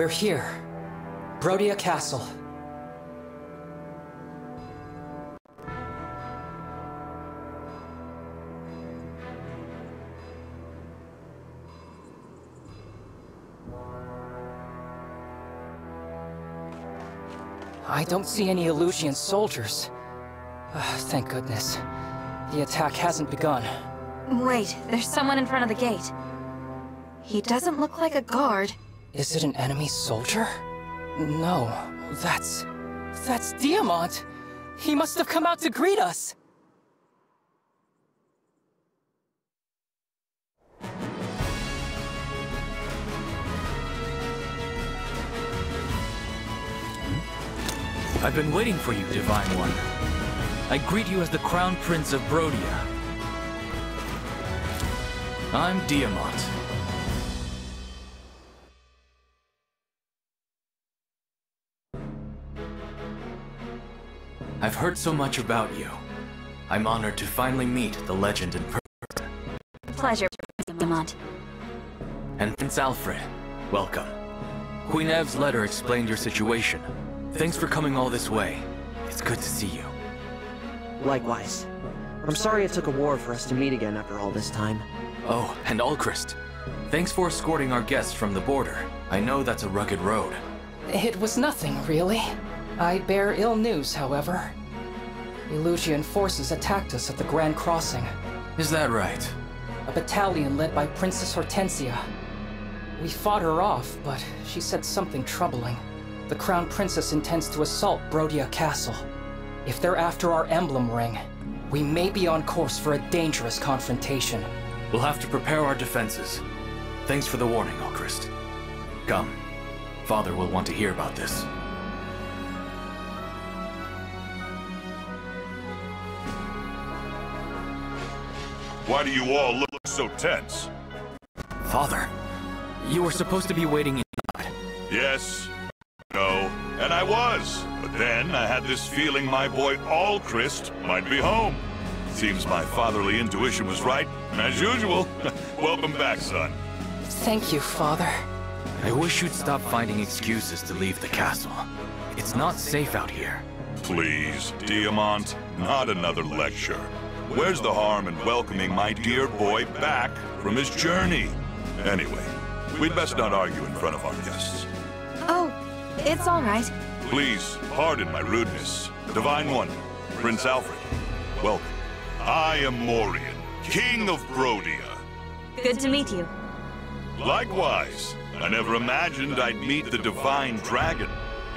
We're here. Brodia Castle. I don't see any Elusian soldiers. Ah, thank goodness. The attack hasn't begun. Wait, there's someone in front of the gate. He doesn't look like a guard. Is it an enemy soldier? No, that's... that's Diamant! He must have come out to greet us! I've been waiting for you, Divine One. I greet you as the Crown Prince of Brodia. I'm Diamant. I've heard so much about you. I'm honored to finally meet the legend in person. Pleasure, Diamant. And Prince Alfred, welcome. Queen Ev's letter explained your situation. Thanks for coming all this way. It's good to see you. Likewise. I'm sorry it took a war for us to meet again after all this time. Oh, and Alcryst. Thanks for escorting our guests from the border. I know that's a rugged road. It was nothing, really. I bear ill news, however. Elusian forces attacked us at the Grand Crossing. Is that right? A battalion led by Princess Hortensia. We fought her off, but she said something troubling. The Crown Princess intends to assault Brodia Castle. If they're after our emblem ring, we may be on course for a dangerous confrontation. We'll have to prepare our defenses. Thanks for the warning, Alcryst. Come. Father will want to hear about this. Why do you all look so tense? Father, you were supposed to be waiting in inside. Yes, no, and I was. But then I had this feeling my boy Alcryst might be home. Seems my fatherly intuition was right, and as usual. Welcome back, son. Thank you, Father. I wish you'd stop finding excuses to leave the castle. It's not safe out here. Please, Diamant, not another lecture. Where's the harm in welcoming my dear boy back from his journey? Anyway, we'd best not argue in front of our guests. Oh, it's all right. Please, pardon my rudeness. Divine One, Prince Alfred, welcome. I am Morion, King of Brodia. Good to meet you. Likewise, I never imagined I'd meet the Divine Dragon.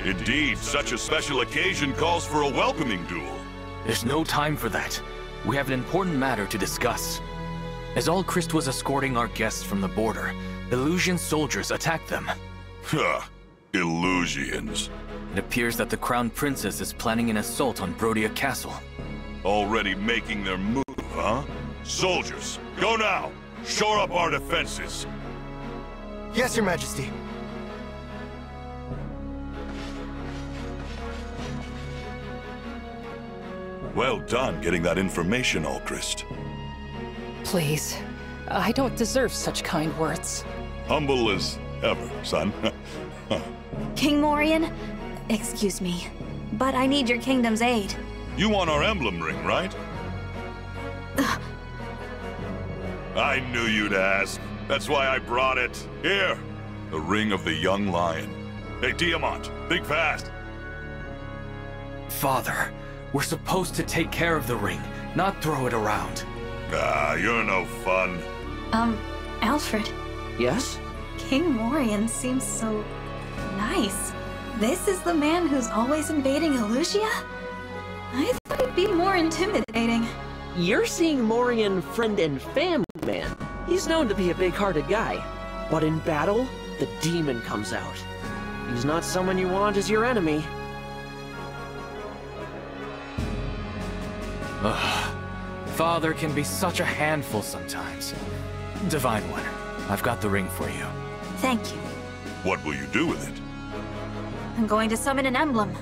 Indeed, such a special occasion calls for a welcoming duel. There's no time for that. We have an important matter to discuss. As all Alcryst was escorting our guests from the border, Elusian soldiers attacked them. Huh, Elusians. It appears that the Crown Princess is planning an assault on Brodia Castle. Already making their move, huh? Soldiers, go now! Shore up our defenses! Yes, Your Majesty. Well done getting that information, Alcryst. Please. I don't deserve such kind words. Humble as ever, son. King Morion, excuse me, but I need your kingdom's aid. you want our emblem ring, right? I knew you'd ask. That's why I brought it. Here, the ring of the young lion. Hey, Diamant, think fast. Father, we're supposed to take care of the ring, not throw it around. Ah, you're no fun. Um, Alfred, Yes? King Morion seems so nice. This is the man who's always invading Elusia? I thought he'd be more intimidating. You're seeing Morion friend and family man. He's known to be a big-hearted guy. But in battle, the demon comes out. He's not someone you want as your enemy. Ugh. Father can be such a handful sometimes. Divine One, I've got the ring for you. Thank you. What will you do with it? I'm going to summon an emblem.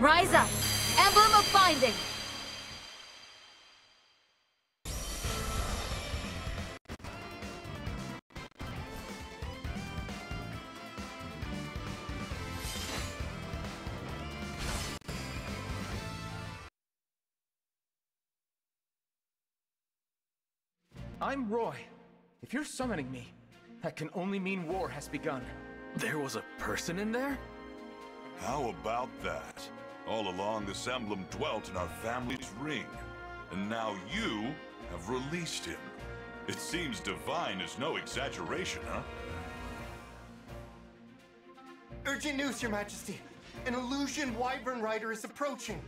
Rise up! Emblem of Binding! I'm Roy. If you're summoning me, that can only mean war has begun. There was a person in there? How about that? All along, this emblem dwelt in our family's ring. And now you have released him. It seems divine is no exaggeration, huh? Urgent news, Your Majesty. An Elusian Wyvern Rider is approaching.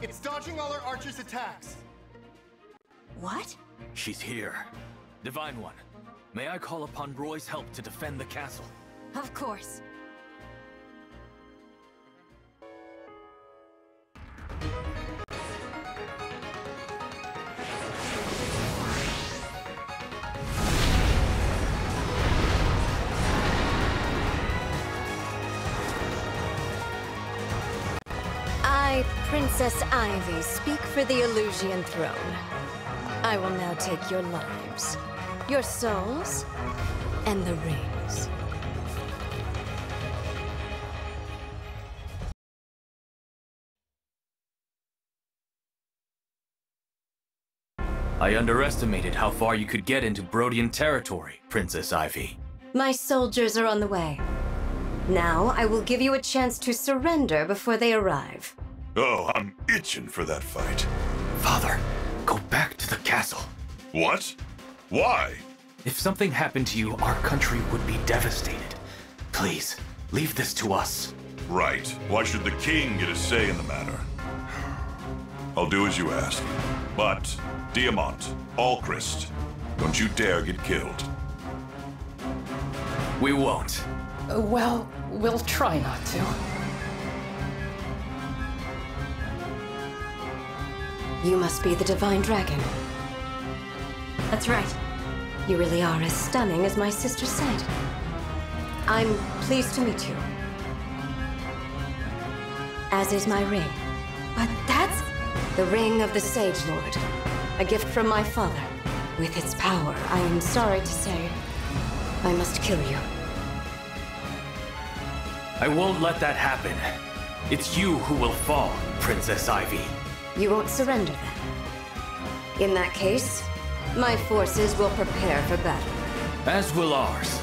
It's dodging all our archers' attacks. What? She's here. Divine One, may I call upon Roy's help to defend the castle? Of course. I, Princess Ivy, speak for the Elusian throne. I will now take your lives, your souls, and the rings. I underestimated how far you could get into Brodian territory, Princess Ivy. My soldiers are on the way. Now I will give you a chance to surrender before they arrive. Oh, I'm itching for that fight. Father, go back to the castle. What? Why? If something happened to you, our country would be devastated. Please, leave this to us. Right. Why should the king get a say in the matter? I'll do as you ask. But, Diamant, Alcryst, don't you dare get killed. We won't. Uh, well, we'll try not to. You must be the Divine Dragon. That's right. You really are as stunning as my sister said. I'm pleased to meet you. As is my ring. But that's. The ring of the Sage Lord. A gift from my father. With its power, I am sorry to say, I must kill you. I won't let that happen. It's you who will fall, Princess Ivy. You won't surrender then? In that case, my forces will prepare for battle. As will ours.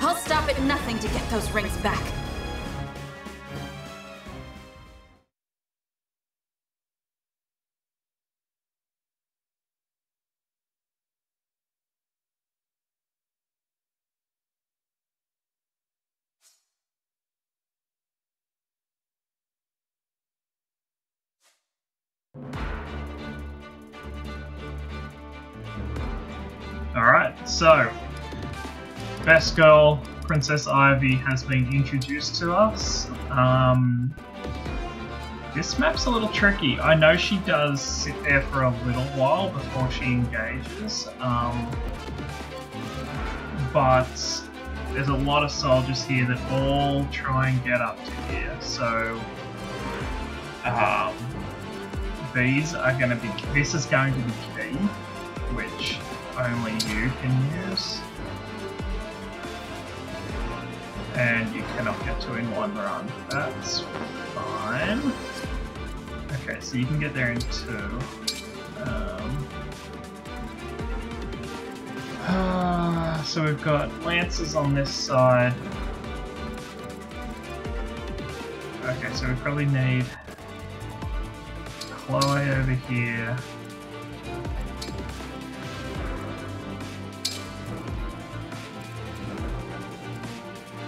I'll stop at nothing to get those rings back. Alright, so Best Girl Princess Ivy has been introduced to us. Um, this map's a little tricky. I know she does sit there for a little while before she engages, um, but there's a lot of soldiers here that all try and get up to here. So um, these are going to be. This is going to be key, which only you can use. And you cannot get to in one run. That's fine. Okay, so you can get there in two. Um, uh, so we've got lances on this side. Okay, so we probably need Chloe over here.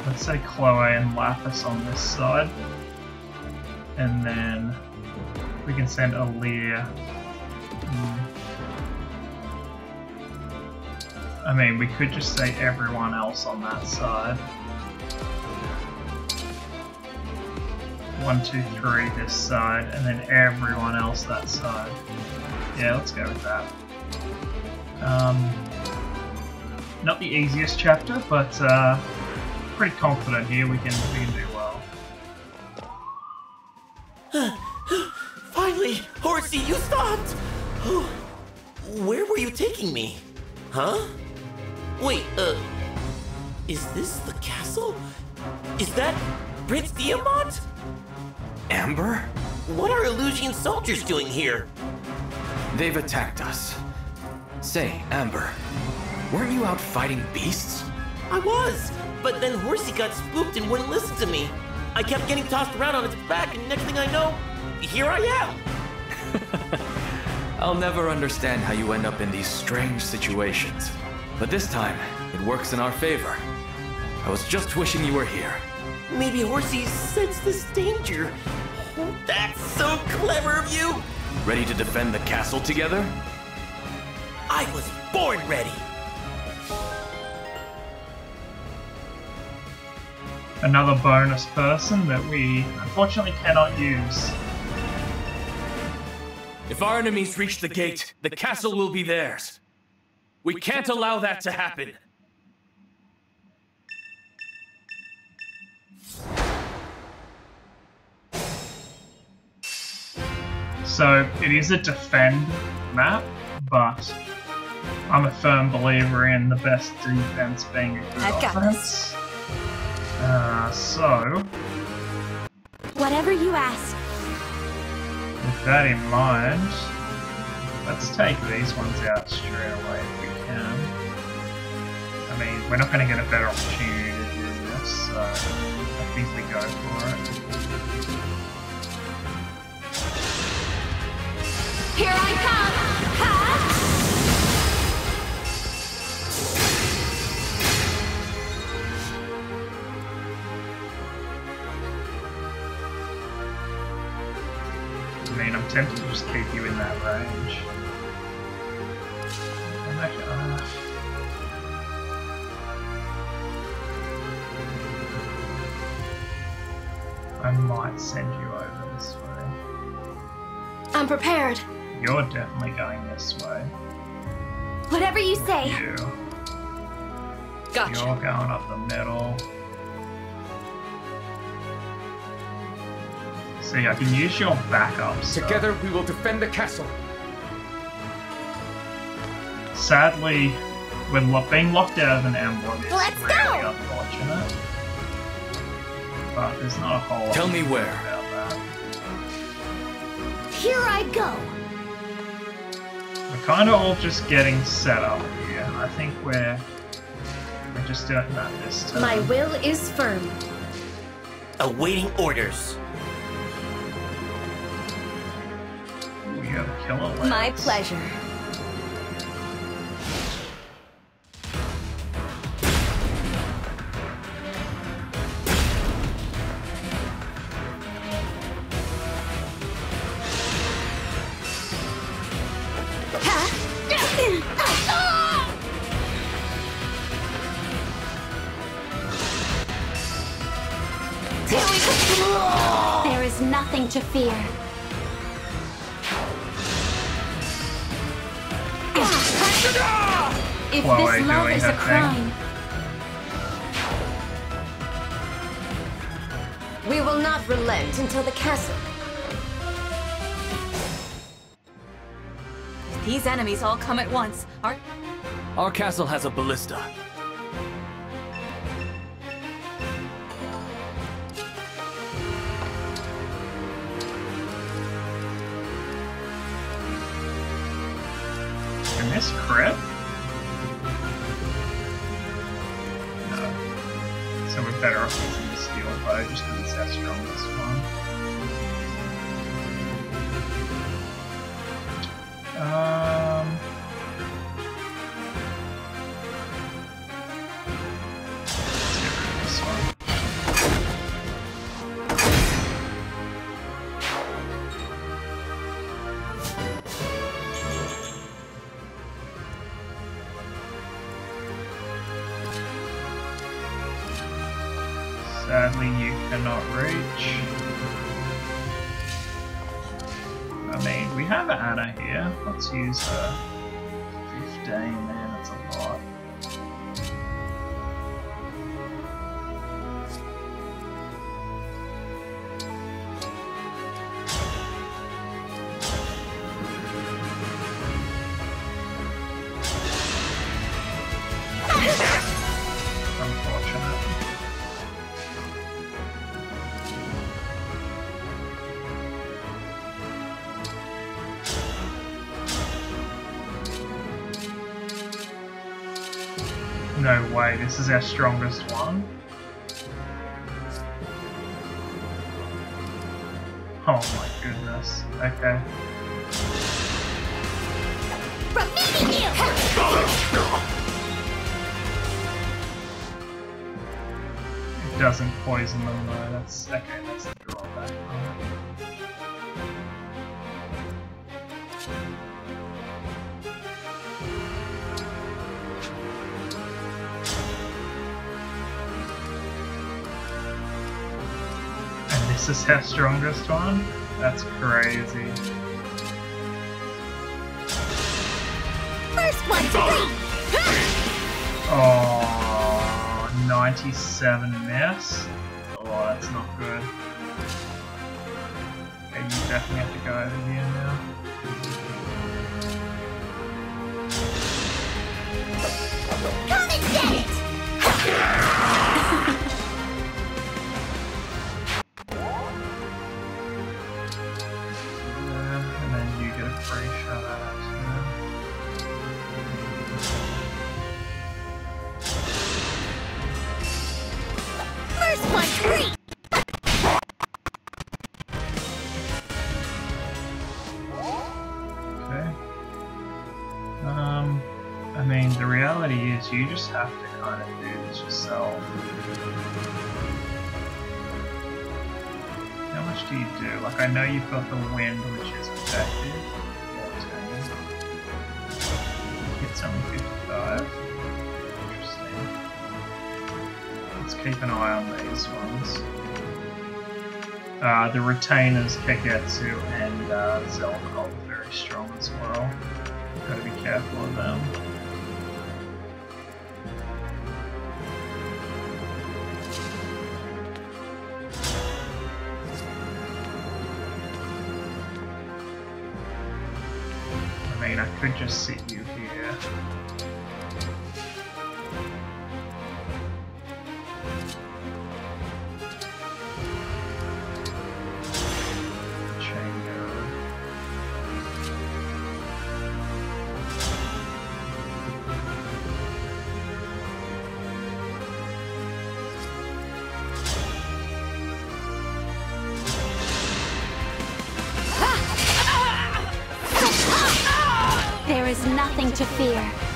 let's say Chloe and Lapis on this side. And then we can send Aaliyah. Hmm. I mean, we could just say everyone else on that side. One, two, three this side, and then everyone else that side. Yeah, let's go with that. Um, not the easiest chapter, but uh, pretty confident here we can we can do well. Finally, Horsey, you stopped! Where were you taking me? Huh? Wait, uh, is this the castle? Is that Prince Diamant? Amber? What are Elusian soldiers doing here? They've attacked us. Say, Amber, weren't you out fighting beasts? I was, but then Horsey got spooked and wouldn't listen to me. I kept getting tossed around on its back, and next thing I know, here I am. I'll never understand how you end up in these strange situations. But this time, it works in our favor. I was just wishing you were here. Maybe Horsey sensed this danger. Oh, that's so clever of you! Ready to defend the castle together? I was born ready! Another bonus person that we unfortunately cannot use. If our enemies reach the gate, the castle will be theirs. We can't allow that to happen. So it is a defend map, but I'm a firm believer in the best defense being a good I've got offense. Uh, so Whatever you ask. with that in mind, let's take these ones out straight away if we can. I mean, we're not going to get a better opportunity to do this, so I think we go for it. Here I come! I mean, I'm tempted to just keep you in that range. I might send you over this way. I'm prepared. You're definitely going this way. Whatever you say. You. Gotcha. You're going up the middle. See, I can use your backup stuff. Together we will defend the castle. Sadly, with lo- being locked out of an emblem is Let's really go! unfortunate. But there's not a whole lot Tell me where. about that. Here I go. We're kind of all just getting set up here. I think we're we're just doing that this time. My will is firm. Awaiting orders. we have killer legs. My pleasure. Nothing to fear. If Chloe this love is her a thing. crime, we will not relent until the castle. These enemies all come at once. Our Our castle has a ballista. Use This is our strongest one. Oh my goodness. Okay. It doesn't poison them though, that's okay, that's this is our strongest one? That's crazy. First one to reach! Oh, 97 miss. Oh, that's not good. Okay, you definitely have to go over here now. Come and get it! Just have to kind of do yourself. How much do you do? Like, I know you've got the wind, which is effective. It's only 55. Interesting. Let's keep an eye on these ones. Uh, the retainers, Kagetsu and uh, Zelkov, very strong as well. Gotta be careful of them. Could just sit nothing to fear.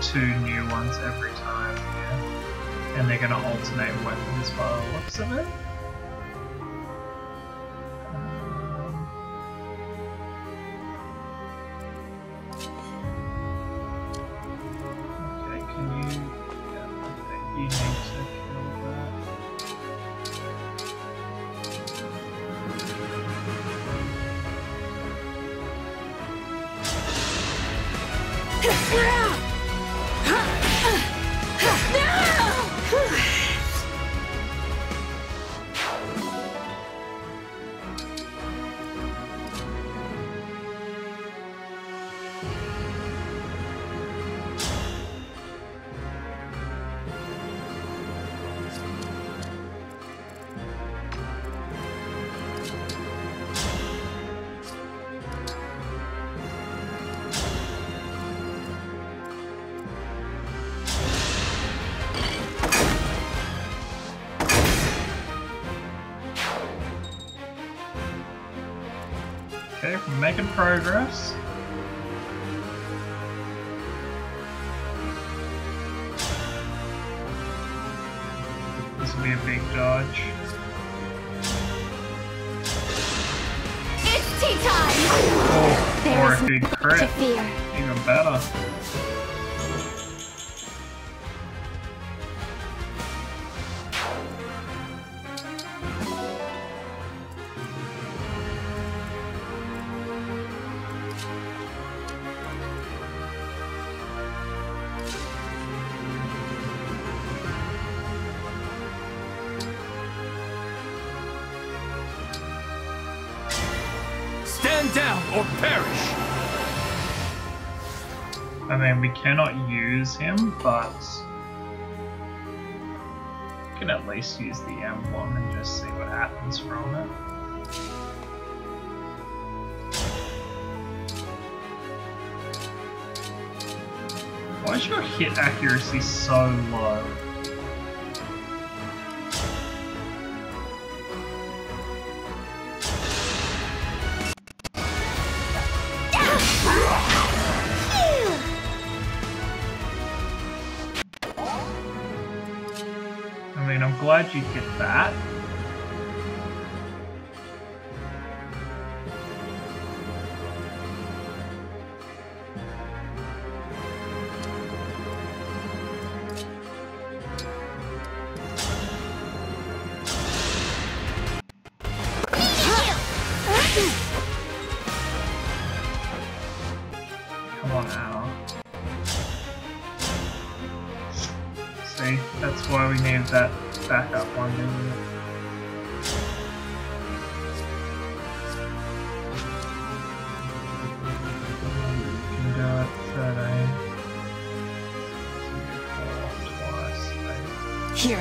Two new ones every time here. And they're gonna alternate weapons by the looks of it. Okay, we're making progress. This will be a big dodge. It's tea time! Oh, or a big crit. Even better. Cannot use him, but can at least use the emblem and just see what happens from it. Why is your hit accuracy so low? You hit that.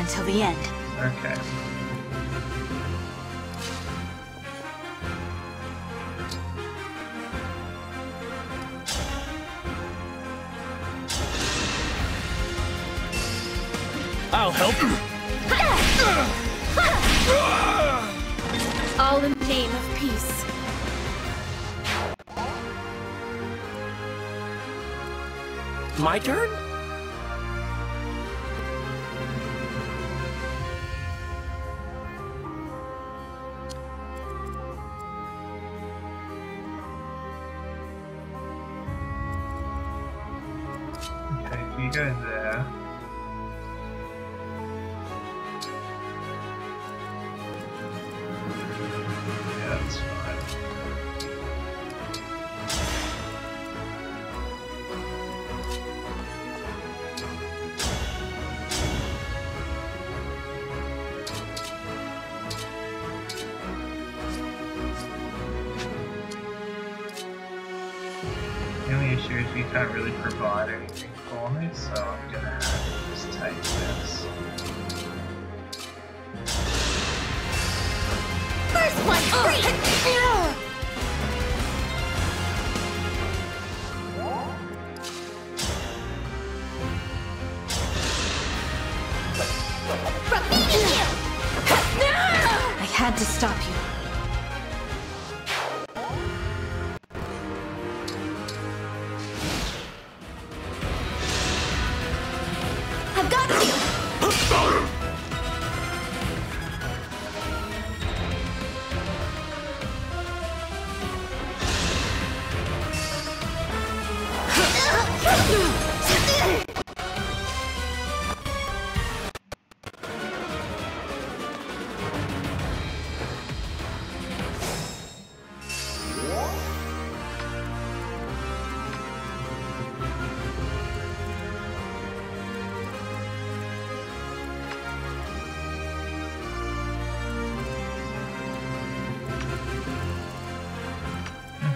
Until the end. Okay. I'll help you. All in the name of peace. My turn?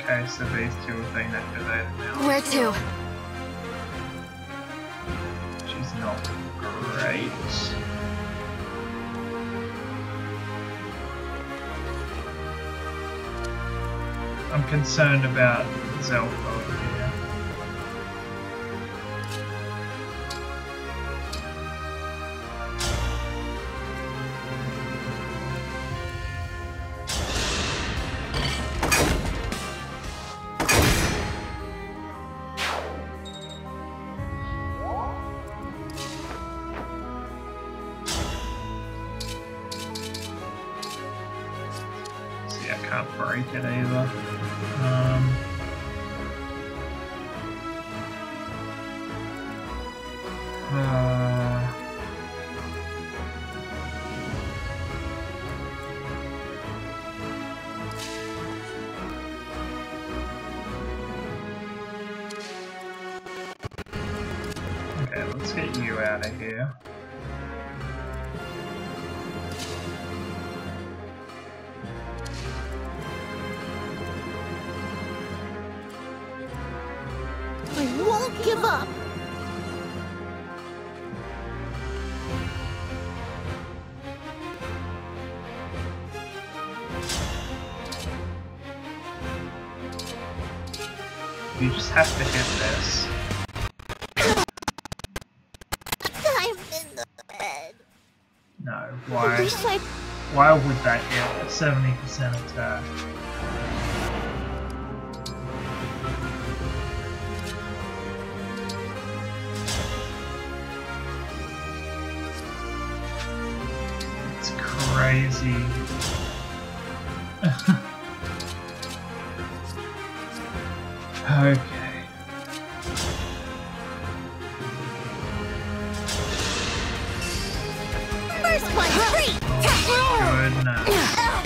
Okay, so these two have been activated now. Where to? Is not great. I'm concerned about Zelf How would that hit? A 70% attack. It's crazy. okay. First one. Good night.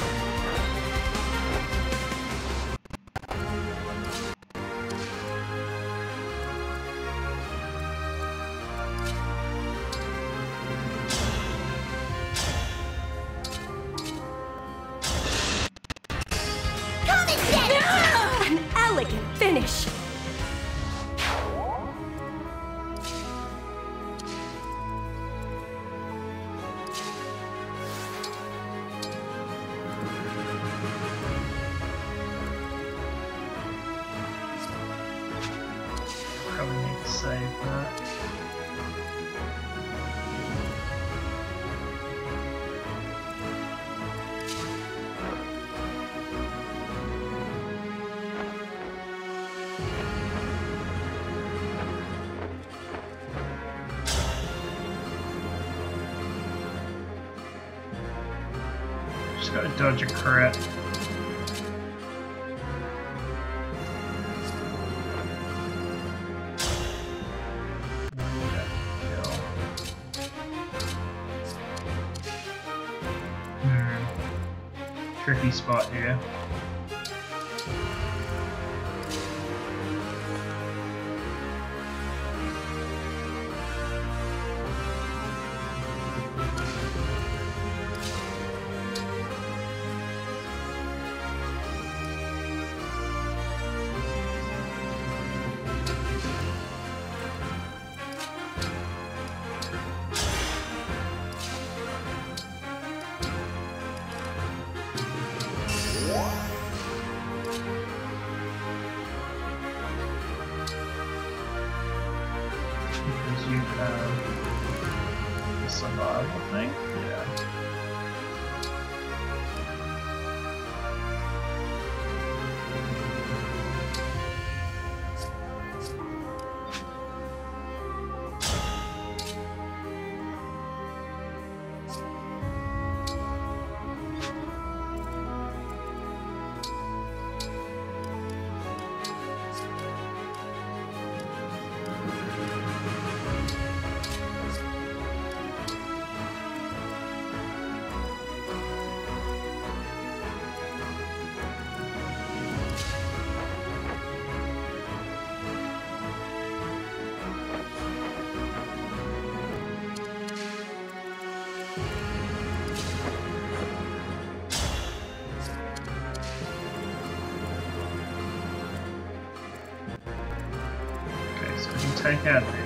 dodge a crit. Tricky spot here. take care.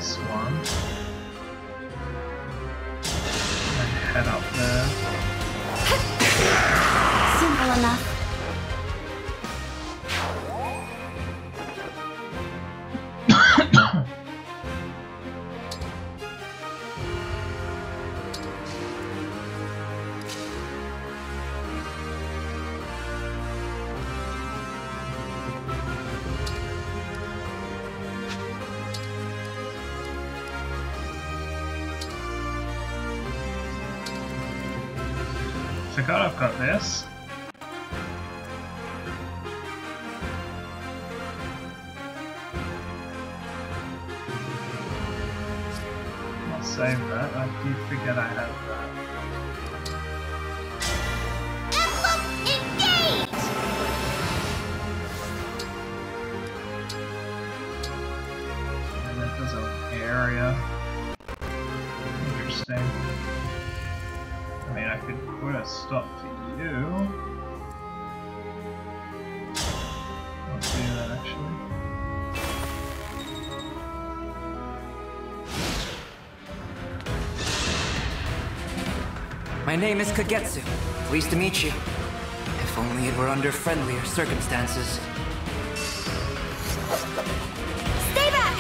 através My name is Kagetsu. Pleased to meet you. If only it were under friendlier circumstances. Stay back!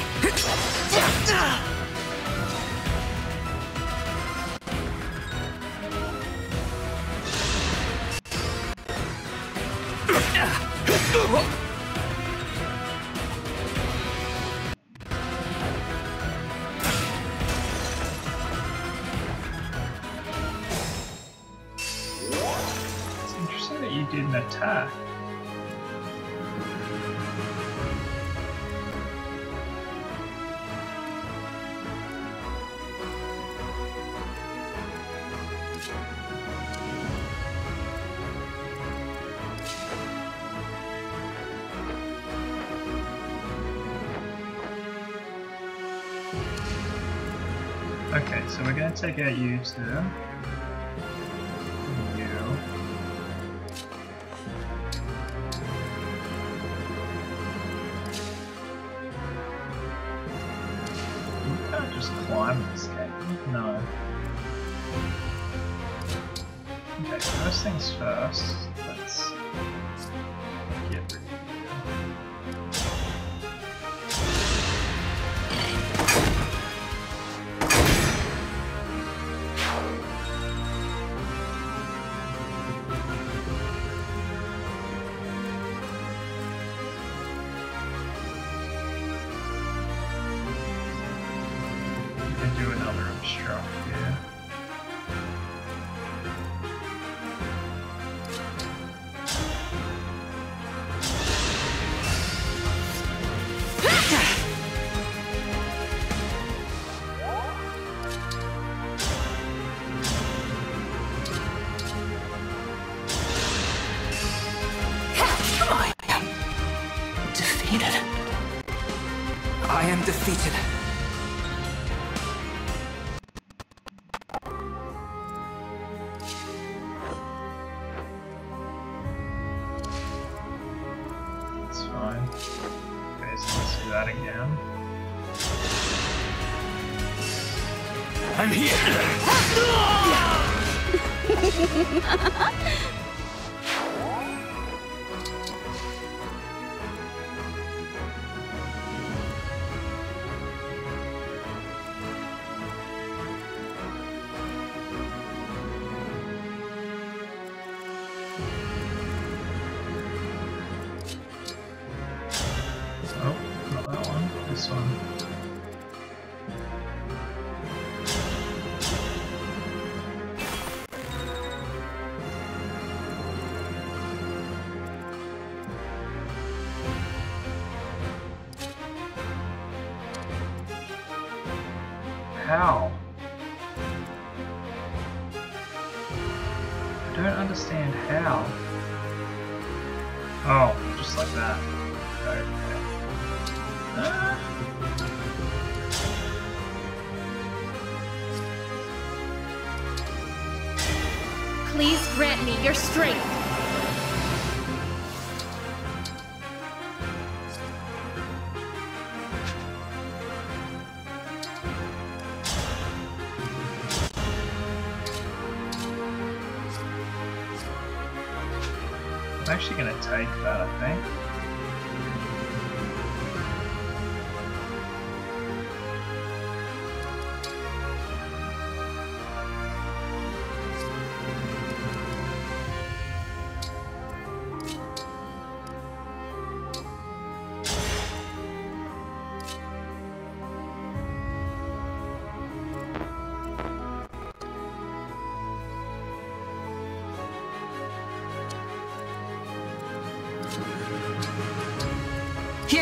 So we're going to take out you, sir. I'm here!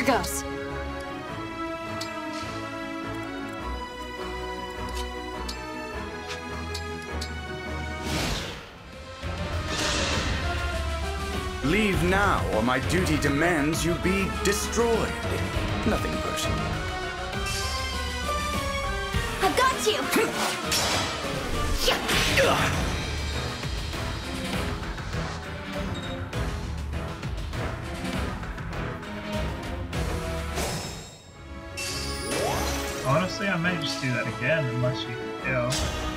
goes. Leave now, or my duty demands you be destroyed. I may just do that again unless you can kill.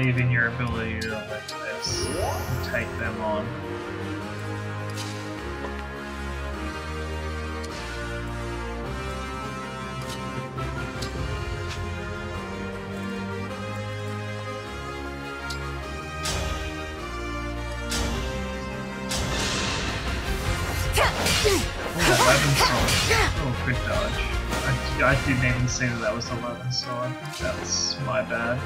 Believe in your ability to lift this and take them on. Oh, good oh, dodge. I, I didn't even see that that was a Levin sword. That's my bad.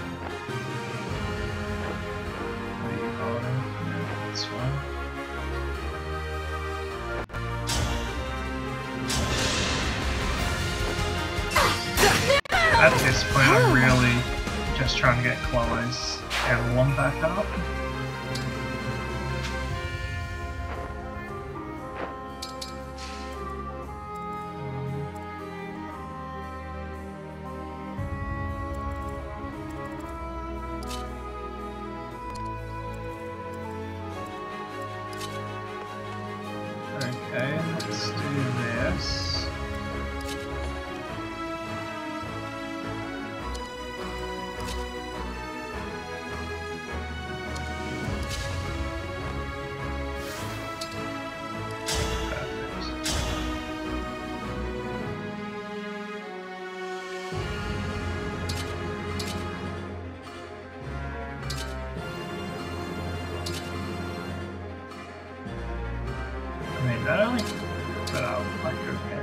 At this point, I'm really just trying to get Chloe's one back up.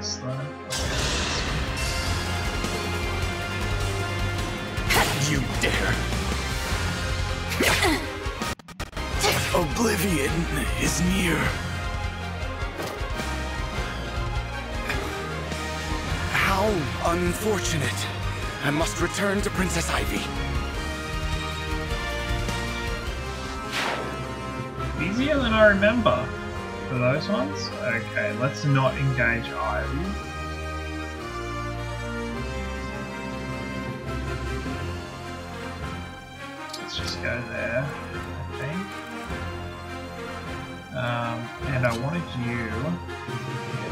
Miss though. You dare! Oblivion is near. How unfortunate. I must return to Princess Ivy. Easier than I remember for those ones. Okay, let's not engage Ivy. Let's just go there, I think. Um, and I wanted you. Yeah,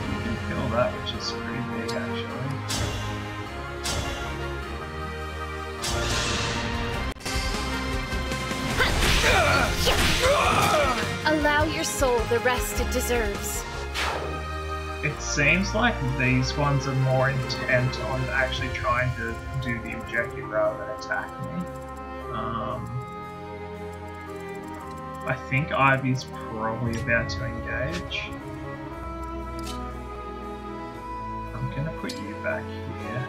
you can kill that, which is pretty big actually. Your soul the rest it deserves. It seems like these ones are more intent on actually trying to do the objective rather than attack me. Um, I think Ivy's probably about to engage. I'm gonna put you back here.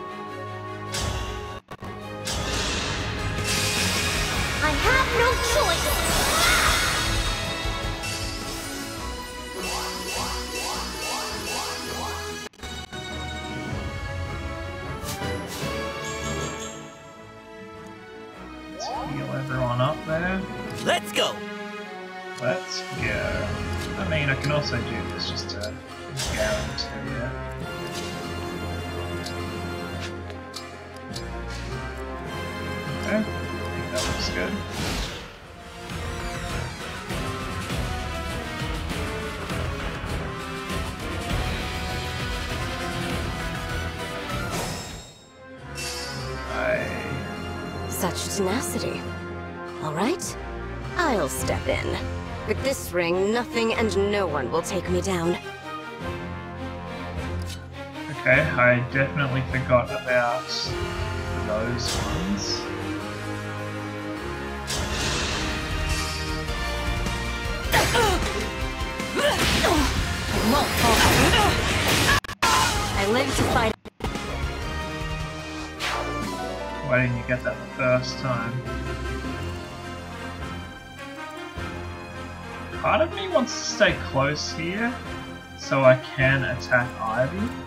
Can also do this just to guarantee it. Okay, I think that looks good. Such tenacity. All right, I'll step in. With this ring, nothing and no one will take me down. Okay, I definitely forgot about those ones. I live to fight. Why didn't you get that the first time? part of me wants to stay close here so I can attack Ivy.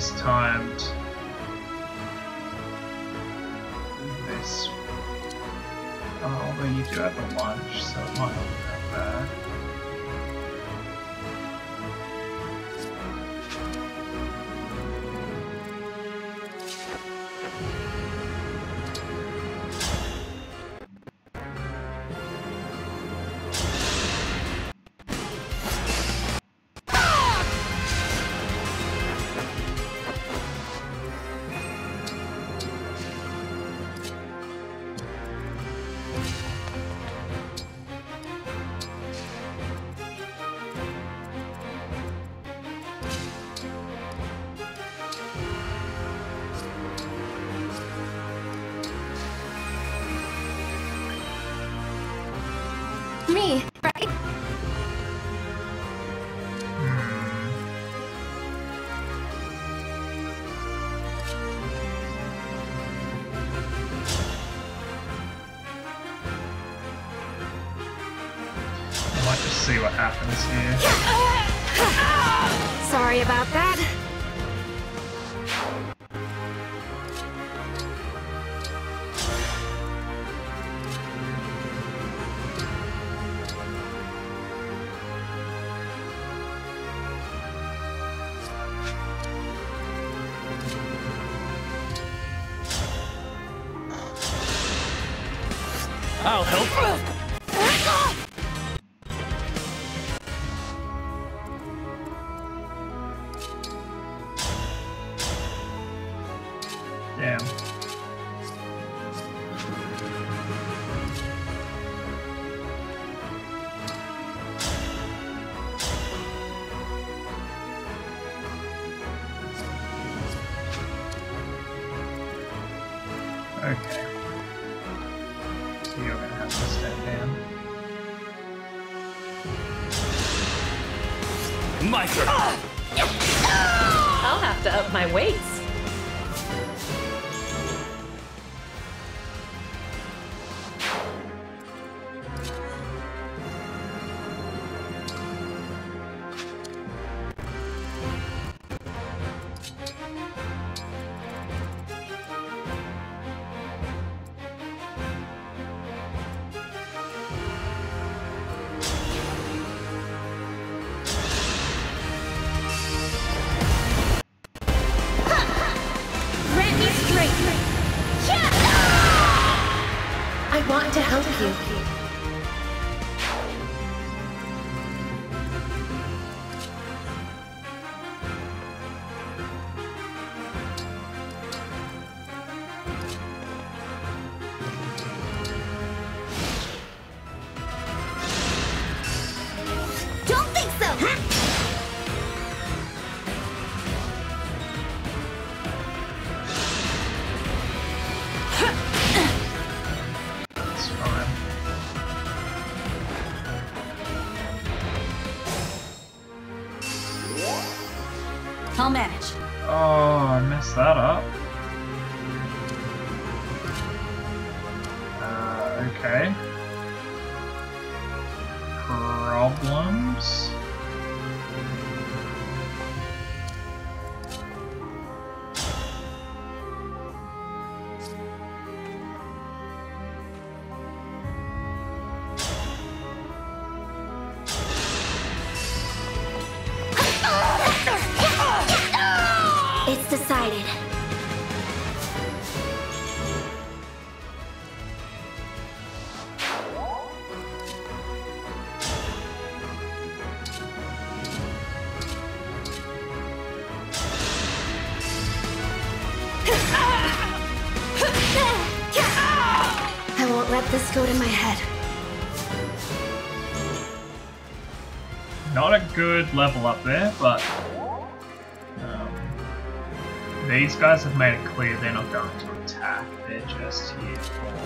mistimed this. Oh, we need to have a lunch, so it might help. what happens here. Sorry about that. I'll manage. Oh, I messed that up. Good level up there, but um, these guys have made it clear they're not going to attack. They're just here for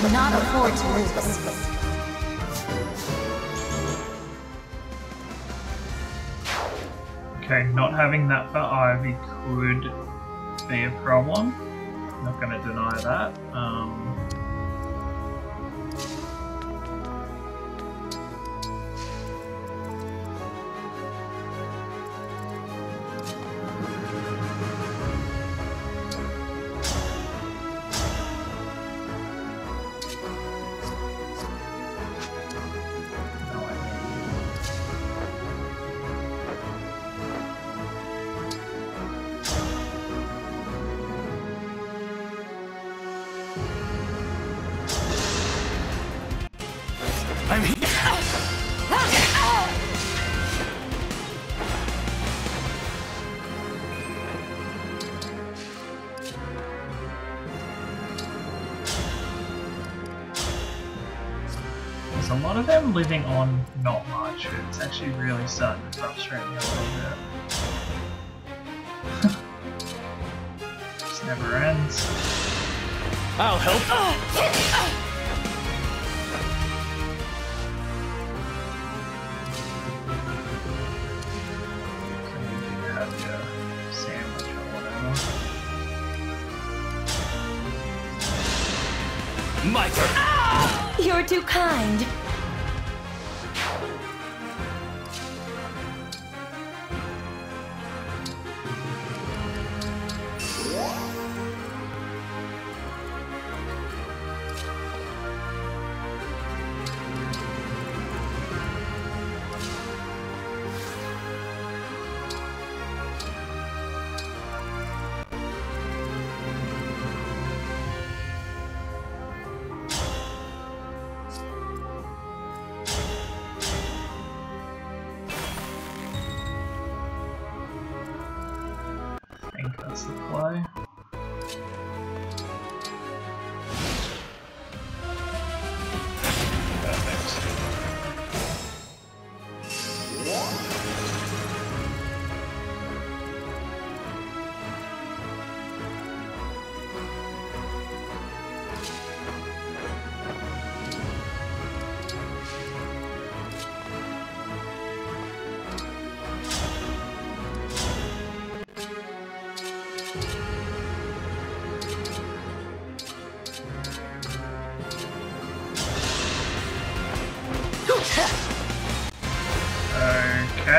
Cannot afford to lose. Okay, not having that for Ivy could be a problem. Not going to deny that. Um, actually really starting to frustrate me a little bit. this never ends. I'll help.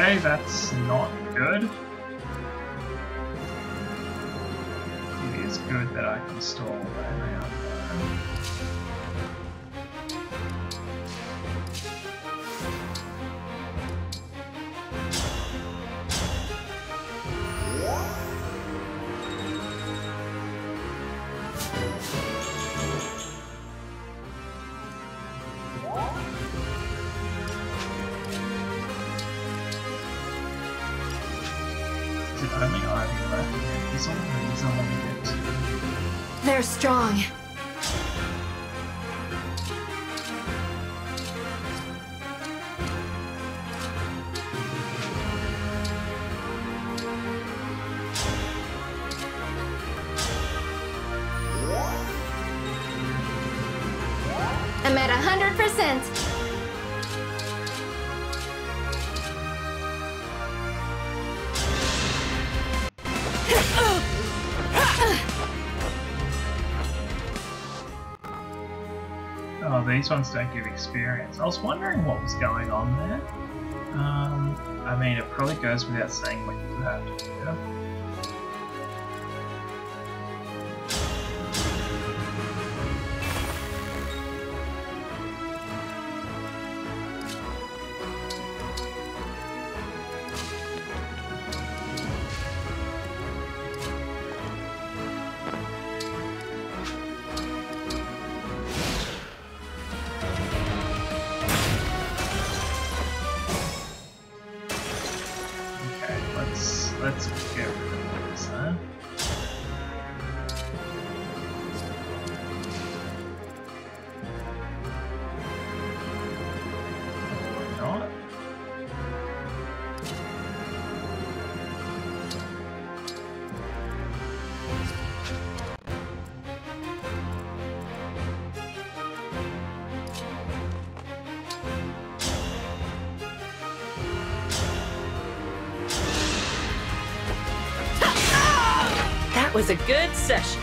Okay, that's strong. These ones don't give experience. I was wondering what was going on there. Um, I mean, it probably goes without saying what you have was a good session.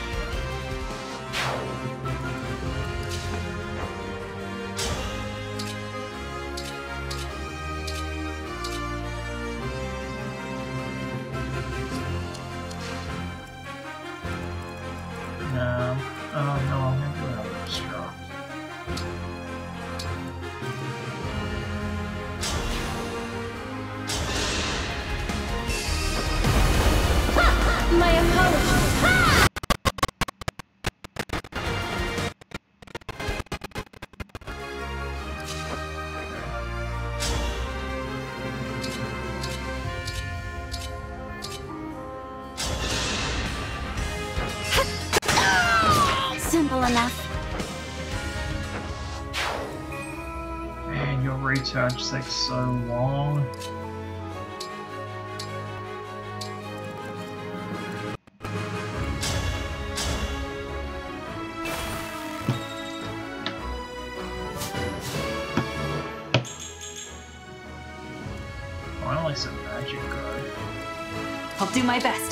Your recharge takes so long. Finally some magic growth. I'll do my best.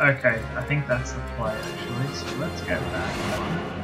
Okay, I think that's the play actually, so let's go back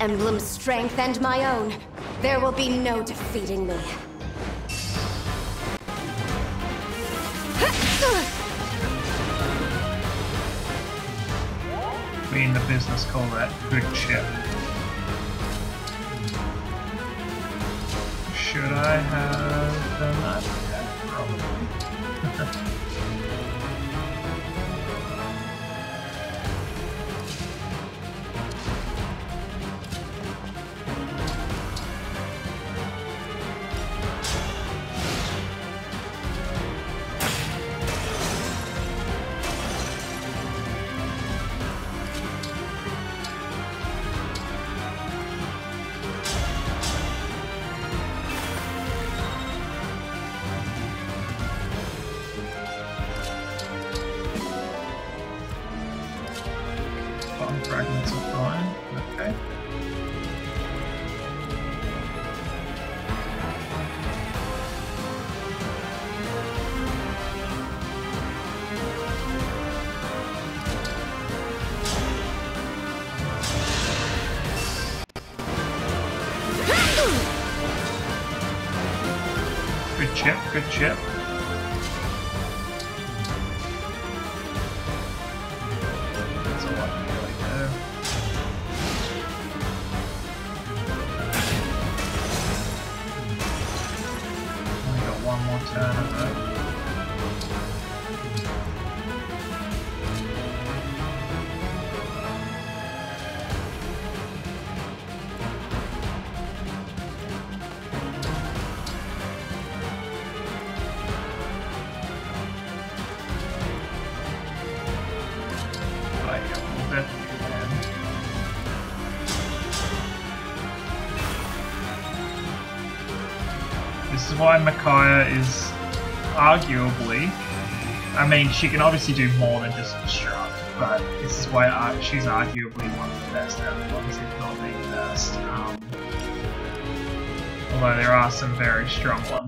emblem's strength and my own, there will be no defeating me. We in the business call that good chip. Why Micaiah is arguably. I mean, she can obviously do more than just construct, but this is why she's arguably one of the best out of the ones, if not the best. Um, although there are some very strong ones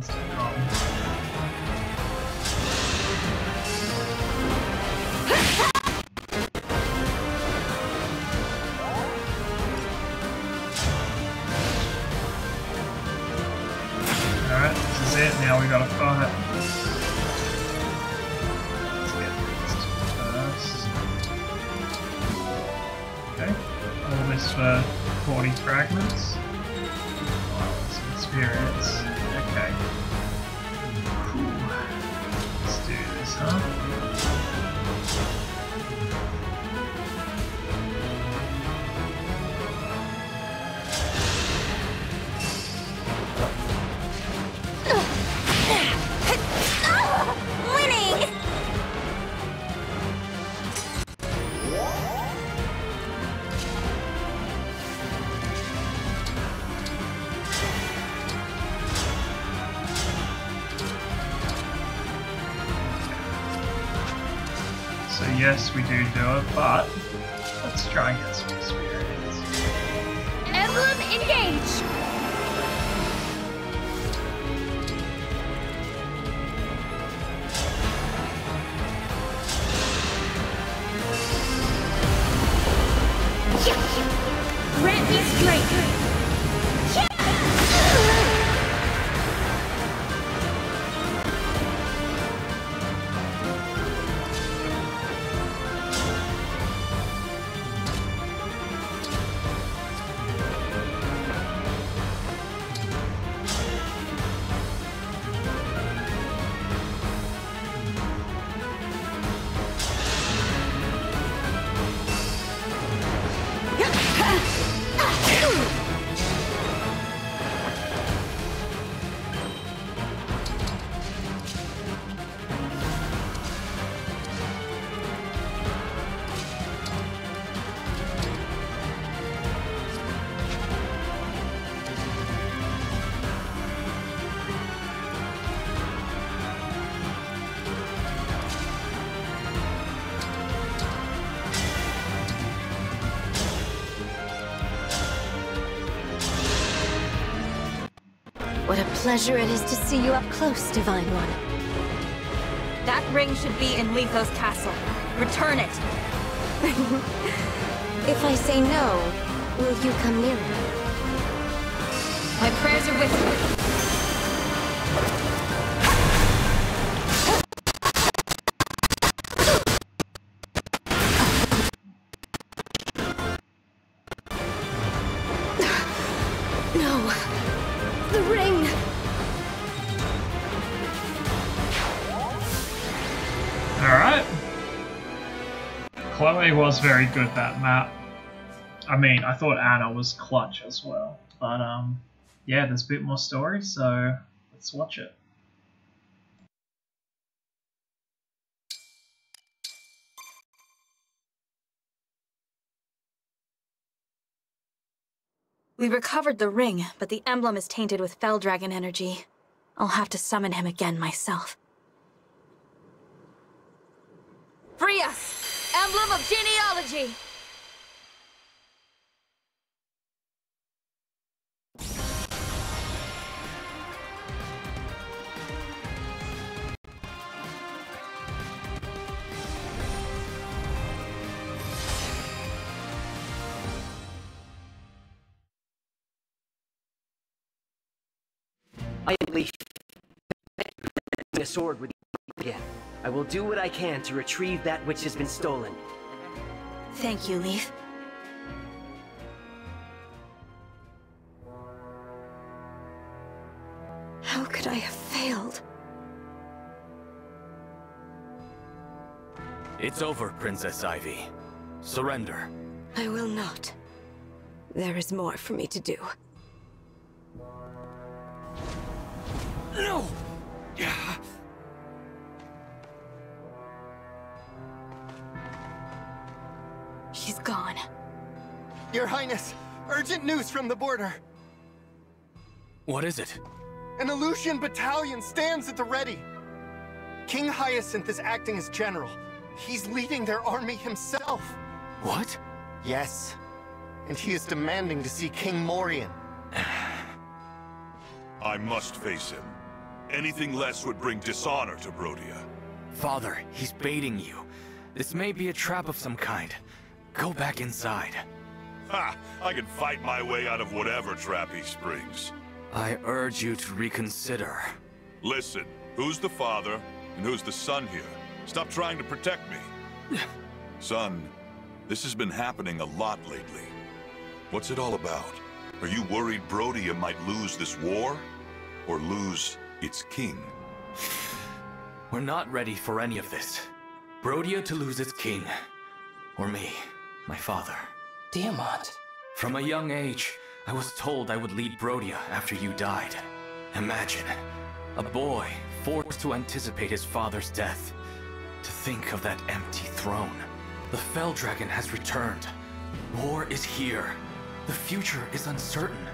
Grant pleasure it is to see you up close, Divine One. That ring should be in Lythos Castle. Return it. If I say no, will you come nearer? My prayers are with you. Was very good that map. I mean, I thought Anna was clutch as well. But, um, yeah, there's a bit more story, so let's watch it. We recovered the ring, but the emblem is tainted with Fell Dragon energy. I'll have to summon him again myself. Us! Emblem of genealogy! I Leif. A sword with again. I will do what I can to retrieve that which has been stolen. Thank you, Leif. How could I have failed? It's over, Princess Ivy. Surrender. I will not. There is more for me to do. No! She's gone. Your Highness, urgent news from the border. What is it? An Elusian battalion stands at the ready. King Hyacinth is acting as general. He's leading their army himself. What? Yes. And he is demanding to see King Morion. I must face him. Anything less would bring dishonor to Brodia. Father, he's baiting you. This may be a trap of some kind. Go back inside. Ha! I can fight my way out of whatever trap he springs. I urge you to reconsider. Listen, who's the father and who's the son here? Stop trying to protect me. son, this has been happening a lot lately. What's it all about? Are you worried Brodia might lose this war? Or lose its king? We're not ready for any of this. Brodia to lose its king. Or me, my father. Diamant. From a young age, I was told I would lead Brodia after you died. Imagine, a boy forced to anticipate his father's death. To think of that empty throne. The Fell Dragon has returned. War is here. The future is uncertain.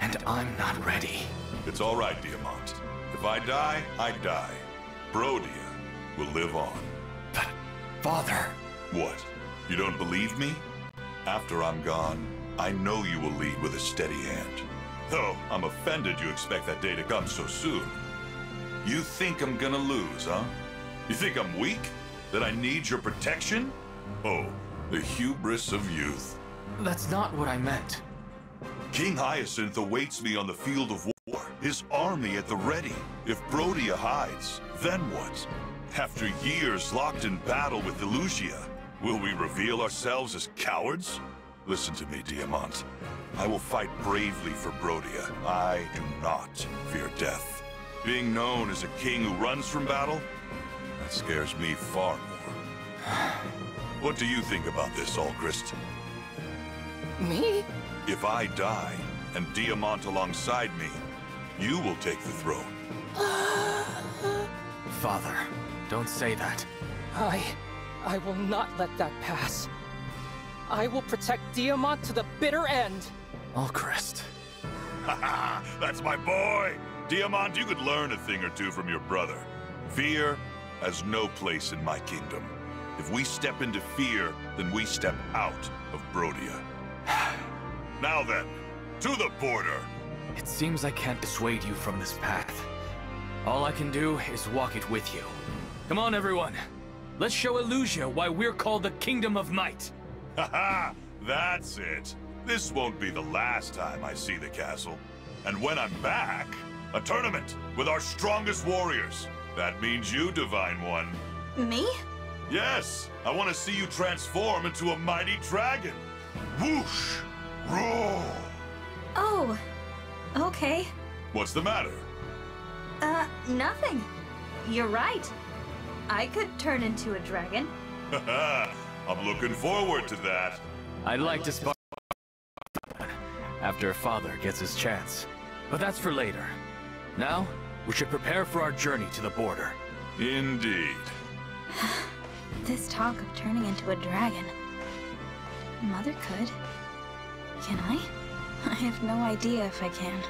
And I'm not ready. It's all right, Diamant. If I die, I die. Brodia will live on. But, Father... What? You don't believe me? After I'm gone, I know you will lead with a steady hand. Though, I'm offended you expect that day to come so soon. You think I'm gonna lose, huh? You think I'm weak? That I need your protection? Oh, the hubris of youth. That's not what I meant. King Hyacinth awaits me on the field of war, his army at the ready. If Brodia hides, then what? After years locked in battle with Elusia, will we reveal ourselves as cowards? Listen to me, Diamant. I will fight bravely for Brodia. I do not fear death. Being known as a king who runs from battle, that scares me far more. What do you think about this, Alcryst? Me? If I die, and Diamant alongside me, you will take the throne. Father, don't say that. I... I will not let that pass. I will protect Diamant to the bitter end. Alcryst. Haha, that's my boy! Diamant, you could learn a thing or two from your brother. Fear has no place in my kingdom. If we step into fear, then we step out of Brodia. now then, to the border! It seems I can't dissuade you from this path. All I can do is walk it with you. Come on, everyone. Let's show Elusia why we're called the Kingdom of Might. Haha, that's it. This won't be the last time I see the castle. And when I'm back, a tournament with our strongest warriors. That means you, Divine One. Me? Yes, I want to see you transform into a mighty dragon. Whoosh! Roar! Oh, okay. What's the matter? Uh, nothing. You're right. I could turn into a dragon. I'm looking forward to that. I'd like to spar after father gets his chance. But that's for later. Now, we should prepare for our journey to the border. Indeed. This talk of turning into a dragon. Mother could. Can I? I have no idea if I can.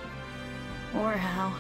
Or how.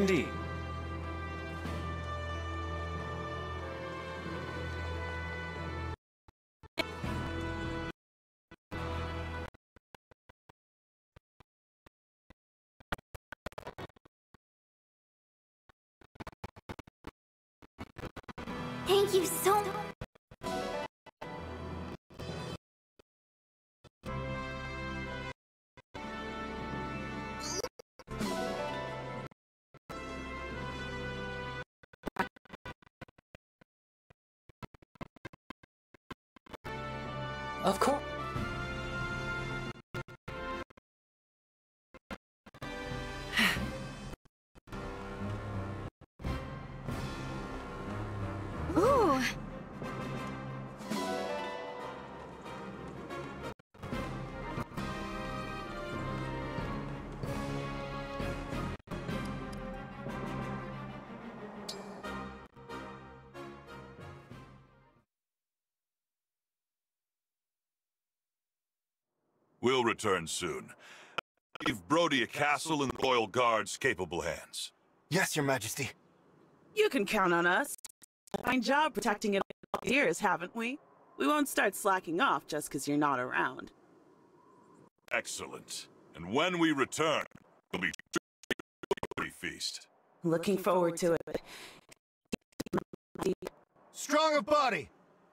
Indeed. Thank you so much. Of course. We'll return soon. Give Brodia castle in the Royal Guard's capable hands. Yes, Your Majesty. You can count on us. Fine job protecting it all these years, haven't we? We won't start slacking off just because you're not around. Excellent. And when we return, it'll be a feast. Looking forward to it. Strong of body.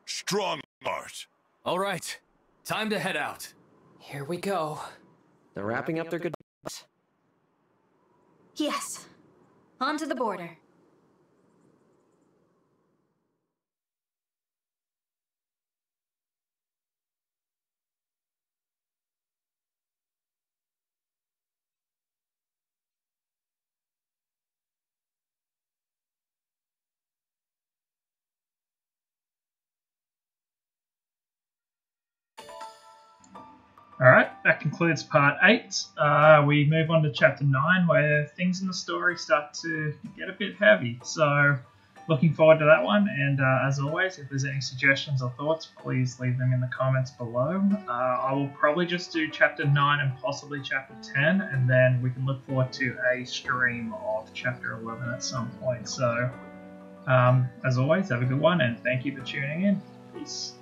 Strong heart. All right, time to head out. Here we go. They're wrapping up their goodbyes. Yes. On to the border. Alright, that concludes part 8. Uh, we move on to chapter 9 where things in the story start to get a bit heavy. So, looking forward to that one. And uh, as always, if there's any suggestions or thoughts, please leave them in the comments below. Uh, I will probably just do chapter 9 and possibly chapter 10, and then we can look forward to a stream of chapter 11 at some point. So, Um, as always, have a good one, and thank you for tuning in. Peace.